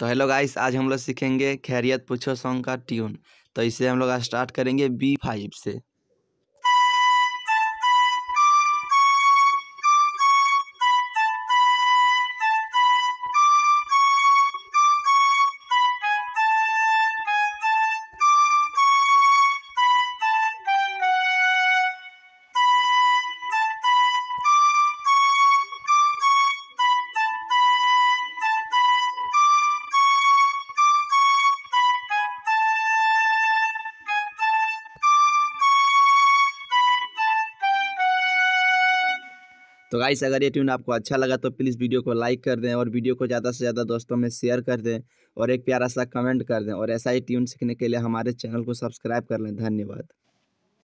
तो hello guys आज हम लोग सीखेंगे खैरियत पूछो सॉन्ग का ट्यून तो इसे हम लोग स्टार्ट करेंगे बी फाइव से। तो गाइस, अगर ये ट्यून आपको अच्छा लगा तो प्लीज़ वीडियो को लाइक कर दें और वीडियो को ज़्यादा से ज़्यादा दोस्तों में शेयर कर दें और एक प्यारा सा कमेंट कर दें और ऐसा ही ट्यून सीखने के लिए हमारे चैनल को सब्सक्राइब कर लें। धन्यवाद।